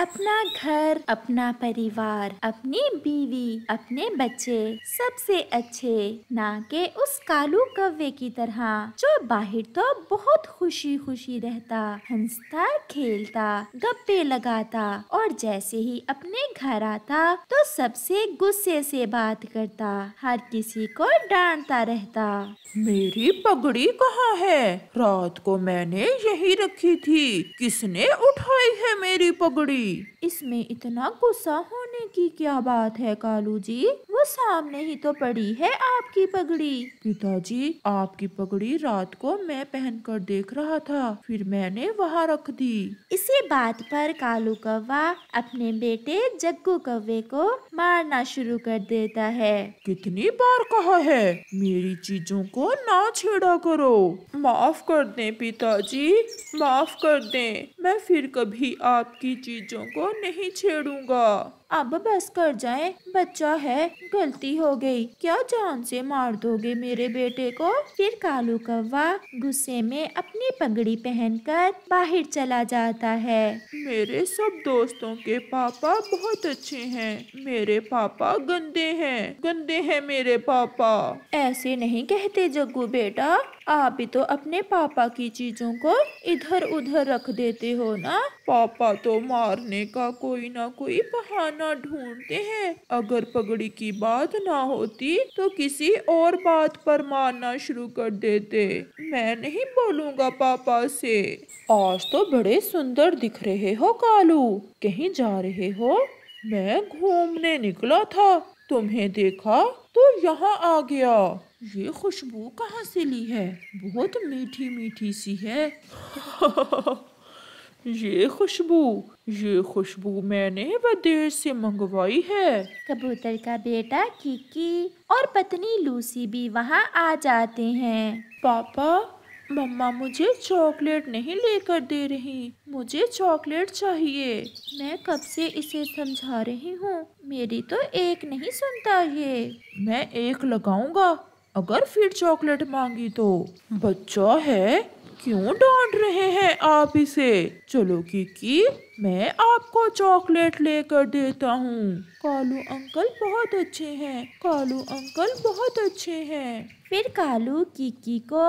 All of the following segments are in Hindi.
अपना घर, अपना परिवार, अपनी बीवी, अपने बच्चे, सबसे अच्छे, ना के उस कालू कव्वे की तरह, जो बाहर तो बहुत खुशी खुशी रहता, हंसता, खेलता, गप्पे लगाता और जैसे ही अपने घर आता तो सबसे गुस्से से बात करता, हर किसी को डांटता रहता। मेरी पगड़ी कहाँ है? रात को मैंने यही रखी थी। किसने उठाई है मेरी पगड़ी? इसमें इतना गुस्सा होने की क्या बात है कालू जी? वो सामने ही तो पड़ी है आपकी पगड़ी। पिताजी आपकी पगड़ी रात को मैं पहन कर देख रहा था फिर मैंने वहाँ रख दी। इसी बात पर कालू कौवा अपने बेटे जग्गू कौवे को मारना शुरू कर देता है। कितनी बार कहा है मेरी चीज़ों को ना छेड़ा करो। माफ़ कर दें पिताजी माफ़ कर दें। मैं फिर कभी आपकी चीज़ों को नहीं छेड़ूँगा। अब बस कर जाए बच्चा है गलती हो गई। क्या जान से मार दोगे मेरे बेटे को? फिर कालू कौवा गुस्से में अपनी पगड़ी पहनकर बाहर चला जाता है। मेरे सब दोस्तों के पापा बहुत अच्छे हैं। मेरे पापा गंदे हैं। गंदे हैं मेरे पापा। ऐसे नहीं कहते जग्गू बेटा। आप भी तो अपने पापा की चीज़ों को इधर उधर रख देते हो ना? पापा तो मारने का कोई ना कोई बहाना ढूंढते हैं। अगर पगड़ी की बात ना होती तो किसी और बात पर मारना शुरू कर देते। मैं नहीं बोलूँगा पापा से। आज तो बड़े सुंदर दिख रहे हो कालू। कहीं जा रहे हो? मैं घूमने निकला था। तुम्हें देखा तो यहाँ आ गया। ये खुशबू कहाँ से ली है? बहुत मीठी मीठी सी है। ये खुशबू ये खुशबू मैंने विदेश से मंगवाई है। कबूतर का बेटा किकी और पत्नी लूसी भी वहाँ आ जाते हैं। पापा मम्मा मुझे चॉकलेट नहीं लेकर दे रही। मुझे चॉकलेट चाहिए। मैं कब से इसे समझा रही हूँ? मेरी तो एक नहीं सुनता ये। मैं एक लगाऊँगा। अगर फिर चॉकलेट मांगी तो बच्चा है, क्यों डांट रहे हैं आप इसे? चलो की मैं आपको चॉकलेट लेकर देता हूँ। कालू अंकल बहुत अच्छे हैं, कालू अंकल बहुत अच्छे हैं। फिर कालू कीकी को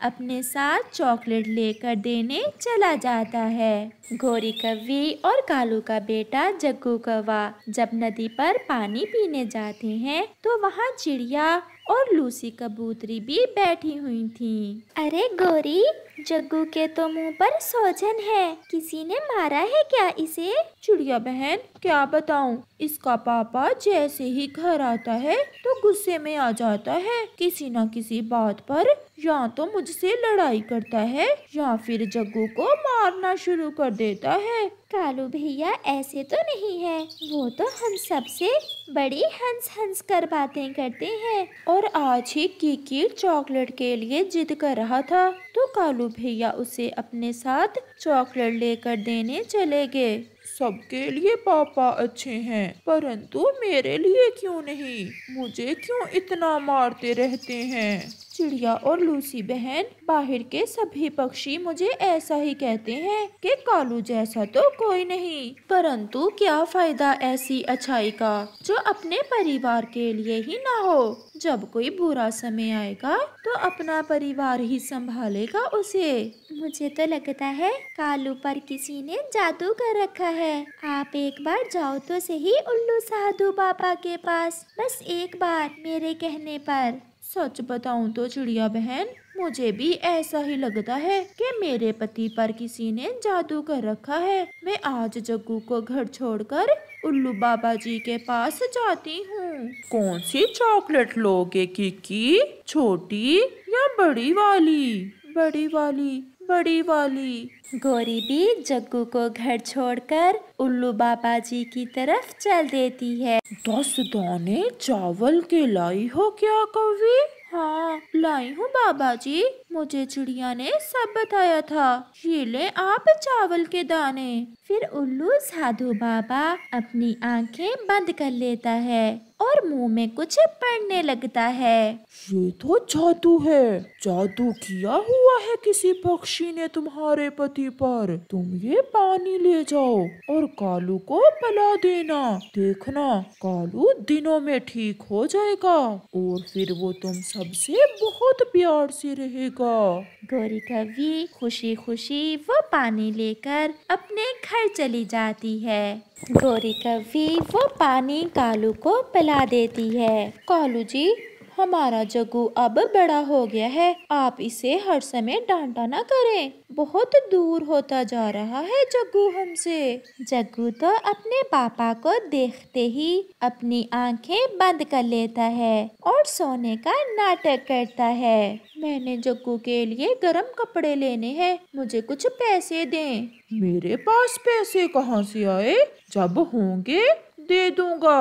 अपने साथ चॉकलेट लेकर देने चला जाता है। गोरी कव्वी और कालू का बेटा जग्गू कवा जब नदी पर पानी पीने जाते हैं तो वहाँ चिड़िया और लूसी कबूतरी भी बैठी हुई थी। अरे गोरी जग्गू के तो मुँह पर सोजन है। किसी ने मारा है क्या इसे? चिड़िया बहन क्या बताऊँ? इसका पापा जैसे ही घर आता है तो गुस्से में आ जाता है। किसी न किसी बात पर या तो मुझसे लड़ाई करता है या फिर जग्गू को मारना शुरू कर देता है। कालू भैया ऐसे तो नहीं है। वो तो हम सबसे बड़ी हंस हंस कर बातें करते हैं। और आज ही कीकी चॉकलेट के लिए जिद कर रहा था तो कालू भैया उसे अपने साथ चॉकलेट लेकर देने चले गए। सबके लिए पापा अच्छे हैं, परंतु मेरे लिए क्यों नहीं? मुझे क्यों इतना मारते रहते हैं? चिड़िया और लूसी बहन, बाहर के सभी पक्षी मुझे ऐसा ही कहते हैं कि कालू जैसा तो कोई नहीं। परंतु क्या फ़ायदा ऐसी अच्छाई का, जो अपने परिवार के लिए ही ना हो? जब कोई बुरा समय आएगा तो अपना परिवार ही संभालेगा उसे। मुझे तो लगता है, कालू पर किसी ने जादू कर रखा है। आप एक बार जाओ तो सही उल्लू साधु बाबा के पास, बस एक बार मेरे कहने पर। सच बताऊँ तो चिड़िया बहन मुझे भी ऐसा ही लगता है कि मेरे पति पर किसी ने जादू कर रखा है। मैं आज जग्गू को घर छोड़कर उल्लू बाबा जी के पास जाती हूँ। कौन सी चॉकलेट लोगे की छोटी या बड़ी वाली? बड़ी वाली बड़ी वाली। गोरी भी जग्गू को घर छोड़कर उल्लू बाबा जी की तरफ़ चल देती है। दस दाने चावल के लाई हो क्या कवि हाँ लाई हूँ बाबा जी मुझे चिड़िया ने सब बताया था। ये ले आप चावल के दाने। फिर उल्लू साधु बाबा अपनी आँखें बंद कर लेता है। और मुँह में कुछ पड़ने लगता है। ये तो जादू है। जादू किया हुआ है किसी पक्षी ने तुम्हारे पति पर। तुम ये पानी ले जाओ और कालू को पला देना। देखना, कालू दिनों में ठीक हो जाएगा और फिर वो तुम सबसे बहुत प्यार से रहेगा। गौरी कवि खुशी खुशी वो पानी लेकर अपने घर चली जाती है। गौरी कवि वो पानी कालू को पिला देती है। कालू जी हमारा जग्गू अब बड़ा हो गया है आप इसे हर समय डांटा ना करें। बहुत दूर होता जा रहा है जग्गू हमसे। जग्गू तो अपने पापा को देखते ही अपनी आँखें बंद कर लेता है और सोने का नाटक करता है। मैंने जग्गू के लिए गर्म कपड़े लेने हैं मुझे कुछ पैसे दें। मेरे पास पैसे कहाँ से आए? जब होंगे दे दूँगा।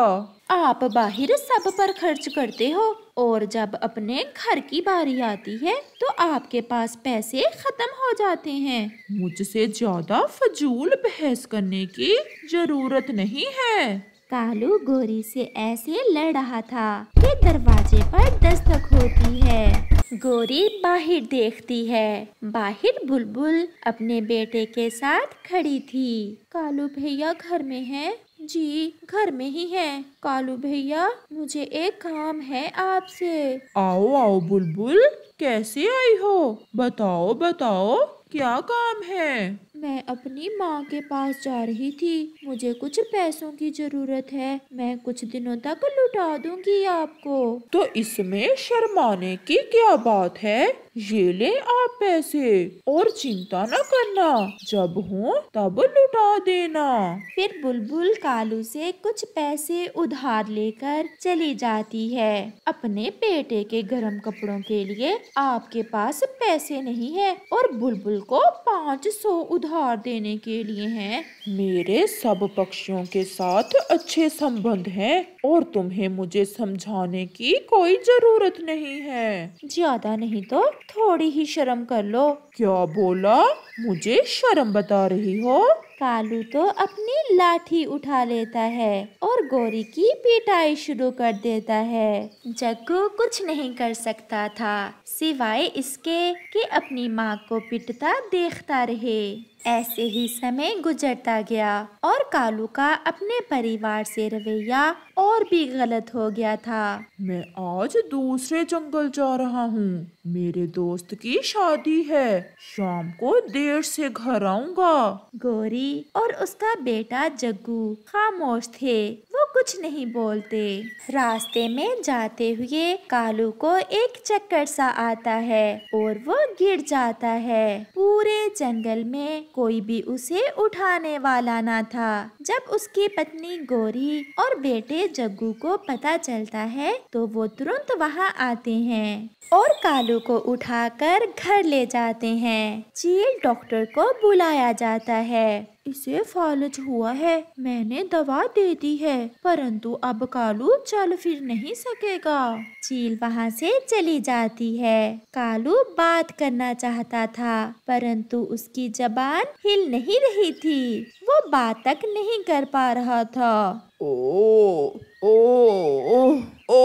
आप बाहर सब पर खर्च करते हो और जब अपने घर की बारी आती है तो आपके पास पैसे खत्म हो जाते हैं। मुझसे ज़्यादा फजूल बहस करने की ज़रूरत नहीं है। कालू गोरी से ऐसे लड़ रहा था कि दरवाजे पर दस्तक होती है। गोरी बाहर देखती है। बाहर बुलबुल अपने बेटे के साथ खड़ी थी। कालू भैया घर में हैं। जी, घर में ही है। कालू भैया, मुझे एक काम है आपसे। आओ आओ, बुलबुल, कैसे आई हो? बताओ बताओ, क्या काम है? मैं अपनी माँ के पास जा रही थी। मुझे कुछ पैसों की ज़रूरत है। मैं कुछ दिनों तक लुटा दूँगी आपको। तो इसमें शर्माने की क्या बात है? ये ले आप पैसे और चिंता न करना। जब हो तब लुटा देना। फिर बुलबुल कालू से कुछ पैसे उधार लेकर चली जाती है। अपने बेटे के गर्म कपड़ों के लिए आपके पास पैसे नहीं है और बुलबुल को पाँच सौ उधार देने के लिए हैं। मेरे सब पक्षियों के साथ अच्छे संबंध हैं और तुम्हें मुझे समझाने की कोई ज़रूरत नहीं है। ज़्यादा नहीं तो थोड़ी ही शर्म कर लो। क्या बोला? मुझे शर्म बता रही हो? कालू तो अपनी लाठी उठा लेता है और गोरी की पिटाई शुरू कर देता है। जग्गू कुछ नहीं कर सकता था सिवाय इसके कि अपनी माँ को पिटता देखता रहे। ऐसे ही समय गुजरता गया और कालू का अपने परिवार से रवैया और भी गलत हो गया था। मैं आज दूसरे जंगल जा रहा हूँ। मेरे दोस्त की शादी है। शाम को देर से घर आऊँगा। गोरी और उसका बेटा जग्गू खामोश थे। वो कुछ नहीं बोलते। रास्ते में जाते हुए कालू को एक चक्कर सा आता है और वो गिर जाता है। पूरे जंगल में कोई भी उसे उठाने वाला ना था। जब उसकी पत्नी गोरी और बेटे जग्गू को पता चलता है तो वो तुरंत वहाँ आते हैं और कालू को उठाकर घर ले जाते हैं। चील डॉक्टर को बुलाया जाता है। इसे फालज हुआ है। मैंने दवा दे दी है परंतु अब कालू चल फिर नहीं सकेगा। चील वहाँ से चली जाती है। कालू बात करना चाहता था परंतु उसकी जबान हिल नहीं रही थी। वो बात तक नहीं कर पा रहा था। ओ ओ ओ ओ, ओ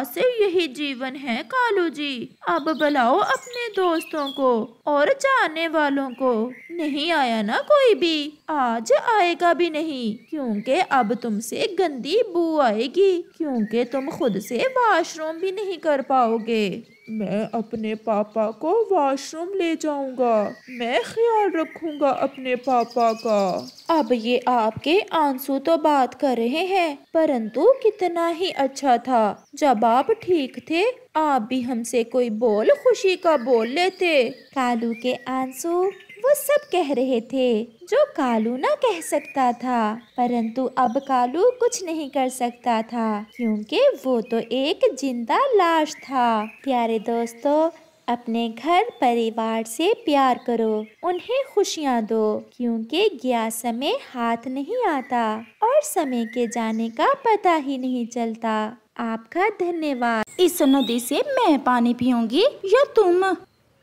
बस यही जीवन है, कालू जी। अब बुलाओ अपने दोस्तों को और जाने वालों को। नहीं आया ना कोई भी? आज आएगा भी नहीं, क्योंकि अब तुमसे गंदी बू आएगी, क्योंकि तुम खुद से वॉशरूम भी नहीं कर पाओगे। मैं अपने पापा को वॉशरूम ले जाऊँगा। मैं ख्याल रखूँगा अपने पापा का। अब ये आपके आँसू तो बात कर रहे हैं, परंतु कितना ही अच्छा था। जब आप ठीक थे, आप भी हमसे कोई बोल खुशी का बोल लेते। कालू के आँसू। वो सब कह रहे थे, जो कालू ना कह सकता था, परंतु अब कालू कुछ नहीं कर सकता था, क्योंकि वो तो एक ज़िंदा लाश था। प्यारे दोस्तों, अपने घर परिवार से प्यार करो, उन्हें खुशियाँ दो, क्योंकि गया समय हाथ नहीं आता और समय के जाने का पता ही नहीं चलता। आपका धन्यवाद। इस नदी से मैं पानी पीऊँगी, या तुम?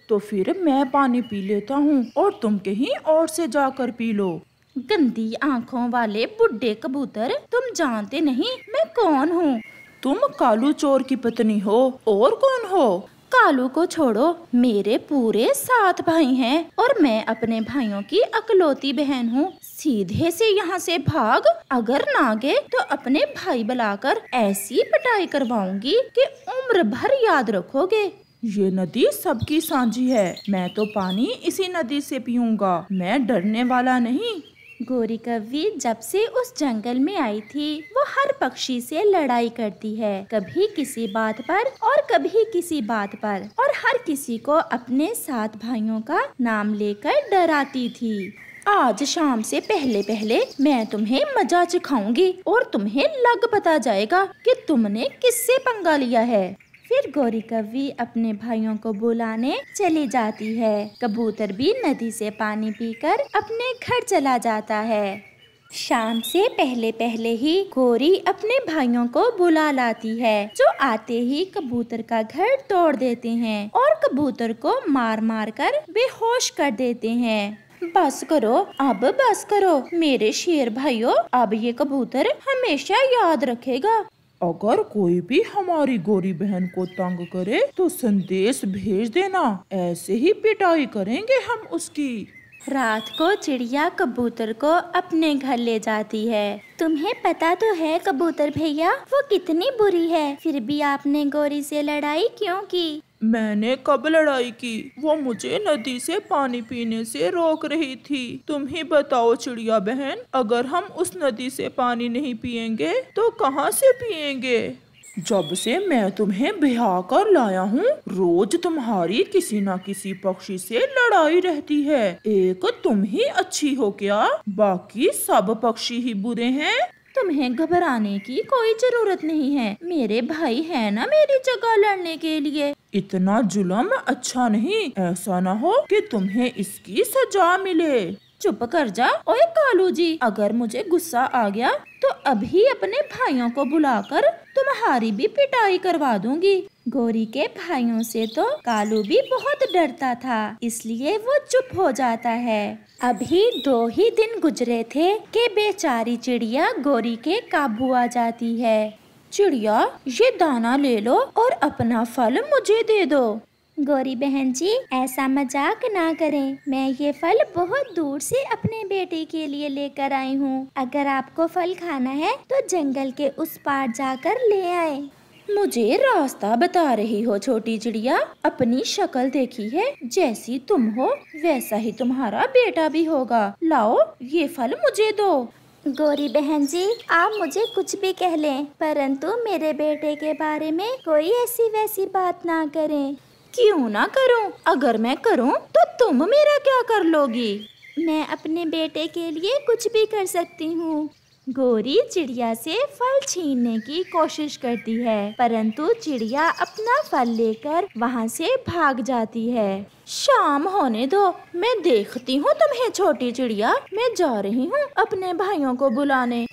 तो फिर मैं पानी पी लेता हूँ और तुम कहीं और से जाकर पी लो। गंदी आँखों वाले बुढ़े कबूतर तुम जानते नहीं मैं कौन हूँ। तुम कालू चोर की पत्नी हो और कौन हो? कालू को छोड़ो मेरे पूरे सात भाई हैं और मैं अपने भाइयों की अकलौती बहन हूँ। सीधे से यहाँ से भाग अगर ना गए तो अपने भाई बुलाकर ऐसी पटाई करवाऊँगी कि उम्र भर याद रखोगे। ये नदी सबकी सांझी है। मैं तो पानी इसी नदी से पीऊँगा। मैं डरने वाला नहीं। गोरी कव्वी जब से उस जंगल में आई थी, वो हर पक्षी से लड़ाई करती है। कभी किसी बात पर और कभी किसी बात पर। और हर किसी को अपने सात भाइयों का नाम लेकर डराती थी। आज शाम से पहले पहले मैं तुम्हें मज़ा चखाऊँगी और तुम्हें लग पता जाएगा कि तुमने किससे पंगा लिया है। फिर गौरी कव्वी अपने भाइयों को बुलाने चली जाती है। कबूतर भी नदी से पानी पीकर अपने घर चला जाता है। शाम से पहले पहले ही गोरी अपने भाइयों को बुला लाती है, जो आते ही कबूतर का घर तोड़ देते हैं और कबूतर को मार मार कर बेहोश कर देते हैं। बस करो, अब बस करो, मेरे शेर भाइयों, अब ये कबूतर हमेशा याद रखेगा। अगर कोई भी हमारी गोरी बहन को तंग करे तो संदेश भेज देना। ऐसे ही पिटाई करेंगे हम उसकी। रात को चिड़िया कबूतर को अपने घर ले जाती है। तुम्हें पता तो है कबूतर भैया, वो कितनी बुरी है। फिर भी आपने गोरी से लड़ाई क्यों की? मैंने कब लड़ाई की? वो मुझे नदी से पानी पीने से रोक रही थी। तुम ही बताओ चिड़िया बहन, अगर हम उस नदी से पानी नहीं पियेंगे तो कहाँ से पियेंगे? जब से मैं तुम्हें बिहा कर लाया हूँ, रोज तुम्हारी किसी न किसी पक्षी से लड़ाई रहती है। एक तुम ही अच्छी हो क्या? बाकी सब पक्षी ही बुरे हैं। तुम्हें घबराने की कोई ज़रूरत नहीं है। मेरे भाई है ना मेरी जगह लड़ने के लिए। इतना जुलम अच्छा नहीं, ऐसा ना हो कि तुम्हें इसकी सजा मिले। चुप कर जा, ओए कालू जी। अगर मुझे गुस्सा आ गया तो अभी अपने भाइयों को बुलाकर तुम्हारी भी पिटाई करवा दूँगी। गोरी के भाइयों से तो कालू भी बहुत डरता था, इसलिए वो चुप हो जाता है। अभी दो ही दिन गुजरे थे कि बेचारी चिड़िया गोरी के काबू आ जाती है। चिड़िया ये दाना ले लो और अपना फल मुझे दे दो। गौरी बहन जी ऐसा मज़ाक ना करें। मैं ये फल बहुत दूर से अपने बेटे के लिए लेकर आई हूँ। अगर आपको फल खाना है तो जंगल के उस पार जाकर ले आए। मुझे रास्ता बता रही हो छोटी चिड़िया। अपनी शक्ल देखी है जैसी तुम हो वैसा ही तुम्हारा बेटा भी होगा। लाओ ये फल मुझे दो। गौरी बहन जी आप मुझे कुछ भी कह लें परंतु मेरे बेटे के बारे में कोई ऐसी वैसी बात ना करें। क्यों ना करूँ? अगर मैं करूँ तो तुम मेरा क्या कर लोगी? मैं अपने बेटे के लिए कुछ भी कर सकती हूँ। गोरी चिड़िया से फल छीनने की कोशिश करती है, परंतु चिड़िया अपना फल लेकर वहाँ से भाग जाती है। शाम होने दो, मैं देखती हूँ तुम्हें छोटी चिड़िया। मैं जा रही हूँ अपने भाइयों को बुलाने।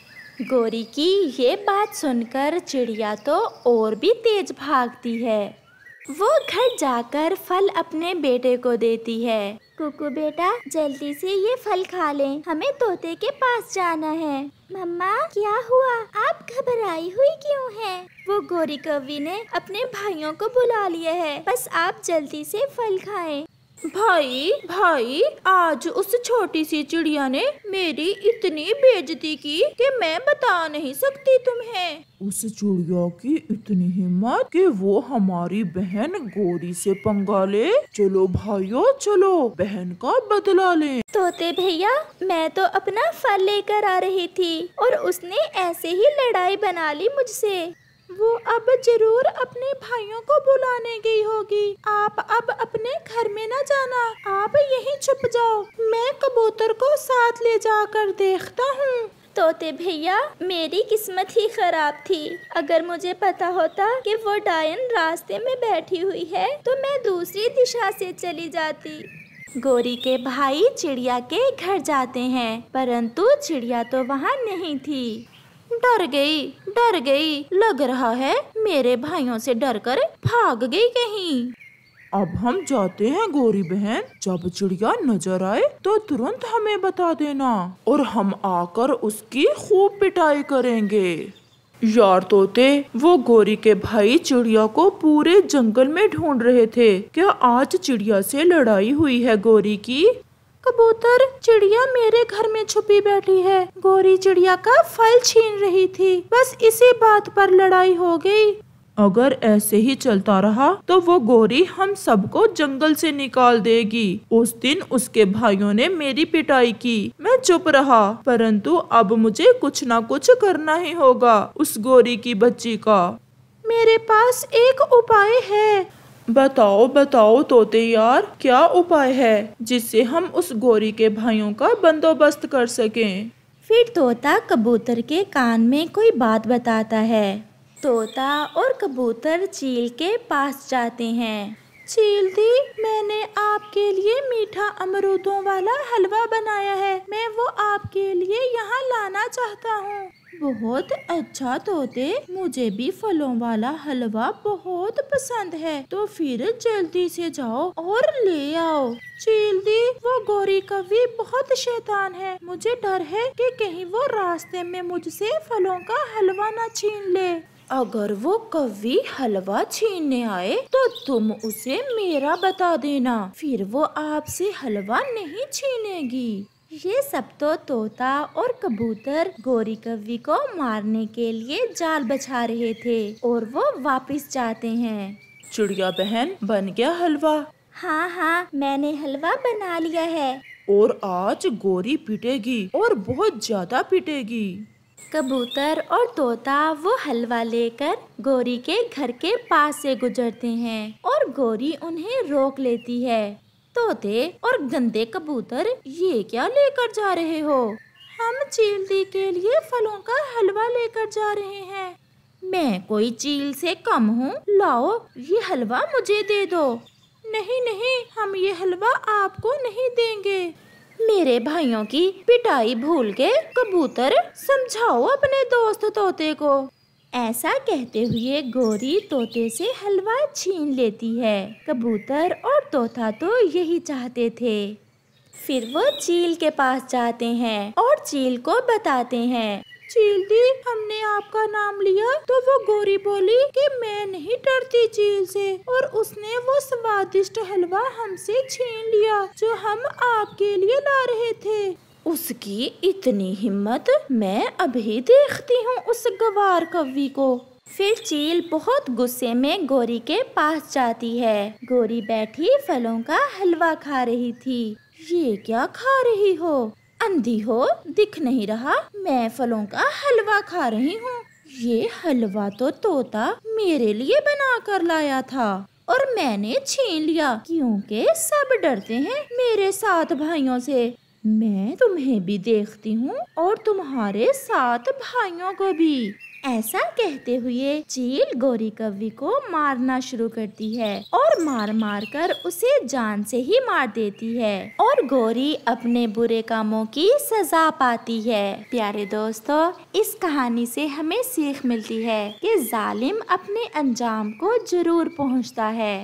गोरी की ये बात सुनकर चिड़िया तो और भी तेज भागती है। वो घर जाकर फल अपने बेटे को देती है। कुकु बेटा, जल्दी से ये फल खा लें। हमें तोते के पास जाना है। मम्मा, क्या हुआ? आप घबराई हुई क्यों हैं? वो गोरी कवि ने अपने भाइयों को बुला लिया है। बस आप जल्दी से फल खाएँ। भाई भाई आज उस छोटी सी चिड़िया ने मेरी इतनी बेजती की कि मैं बता नहीं सकती तुम्हें। उस चिड़िया की इतनी हिम्मत कि वो हमारी बहन गोरी से पंगा ले। चलो भाइयों चलो बहन का बदला ले। तोते भैया मैं तो अपना फल लेकर आ रही थी और उसने ऐसे ही लड़ाई बना ली मुझसे। वो अब ज़रूर अपने भाइयों को बुलाने गई होगी। आप अब अपने घर में न जाना। आप यहीं छुप जाओ। मैं कबूतर को साथ ले जाकर देखता हूँ। तोते भैया मेरी किस्मत ही खराब थी। अगर मुझे पता होता कि वो डायन रास्ते में बैठी हुई है तो मैं दूसरी दिशा से चली जाती। गोरी के भाई चिड़िया के घर जाते हैं परंतु चिड़िया तो वहाँ नहीं थी। डर गई। डर गई। लग रहा है मेरे भाइयों से डरकर भाग गई कहीं। अब हम जाते हैं, गोरी बहन। जब चिड़िया नज़र आए तो तुरंत हमें बता देना और हम आकर उसकी खूब पिटाई करेंगे। यार तोते, वो गोरी के भाई चिड़िया को पूरे जंगल में ढूंढ रहे थे। क्या आज चिड़िया से लड़ाई हुई है गोरी की? कबूतर चिड़िया मेरे घर में छुपी बैठी है। गोरी चिड़िया का फल छीन रही थी। बस इसी बात पर लड़ाई हो गई। अगर ऐसे ही चलता रहा तो वो गोरी हम सबको जंगल से निकाल देगी। उस दिन उसके भाइयों ने मेरी पिटाई की। मैं चुप रहा, परंतु अब मुझे कुछ ना कुछ करना ही होगा, उस गोरी की बच्ची का। मेरे पास एक उपाय है। बताओ बताओ तोते यार, क्या उपाय है जिससे हम उस गोरी के भाइयों का बंदोबस्त कर सकें? फिर तोता कबूतर के कान में कोई बात बताता है। तोता और कबूतर चील के पास जाते हैं। चील दी, मैंने आपके लिए मीठा अमरूदों वाला हलवा बनाया है। मैं वो आपके लिए यहाँ लाना चाहता हूँ। बहुत अच्छा तोते मुझे भी फलों वाला हलवा बहुत पसंद है। तो फिर जल्दी से जाओ और ले आओ। चील दी वो गोरी कवि बहुत शैतान है। मुझे डर है कि कहीं वो रास्ते में मुझसे फलों का हलवा न छीन ले। अगर वो कवि हलवा छीनने आए तो तुम उसे मेरा बता देना। फिर वो आपसे हलवा नहीं छीनेगी। ये सब तो तोता और कबूतर गोरी कवि को मारने के लिए जाल बछा रहे थे और वो वापस जाते हैं। चिड़िया बहन बन गया हलवा। हाँ हाँ मैंने हलवा बना लिया है। और आज गोरी पिटेगी और बहुत ज़्यादा पिटेगी। कबूतर और तोता वो हलवा लेकर गोरी के घर के पास से गुजरते हैं और गोरी उन्हें रोक लेती है। तोते और गंदे कबूतर ये क्या लेकर जा रहे हो? हम चील के लिए फलों का हलवा लेकर जा रहे हैं। मैं कोई चील से कम हूँ। लाओ, ये हलवा मुझे दे दो। नहीं नहीं, हम ये हलवा आपको नहीं देंगे। मेरे भाइयों की पिटाई भूल के कबूतर समझाओ अपने दोस्त तोते को। ऐसा कहते हुए गोरी तोते से हलवा छीन लेती है। कबूतर और तोता तो यही चाहते थे। फिर वो चील के पास जाते हैं और चील को बताते हैं, चील दी हमने आपका नाम लिया तो वो गोरी बोली कि मैं नहीं डरती चील से और उसने वो स्वादिष्ट हलवा हमसे छीन लिया जो हम आपके लिए ला रहे थे। उसकी इतनी हिम्मत मैं अभी देखती हूँ उस गवार कवि को। फिर चील बहुत गुस्से में गोरी के पास जाती है। गोरी बैठी फलों का हलवा खा रही थी। ये क्या खा रही हो? अंधी हो, दिख नहीं रहा। मैं फलों का हलवा खा रही हूँ। ये हलवा तो तोता मेरे लिए बना कर लाया था और मैंने छीन लिया। क्योंकि सब डरते हैं मेरे सात भाइयों से। मैं तुम्हें भी देखती हूँ और तुम्हारे सात भाइयों को भी। ऐसा कहते हुए चील गोरी कवि को मारना शुरू करती है और मार मार कर उसे जान से ही मार देती है और गोरी अपने बुरे कामों की सजा पाती है। प्यारे दोस्तों, इस कहानी से हमें सीख मिलती है कि जालिम अपने अंजाम को ज़रूर पहुँचता है।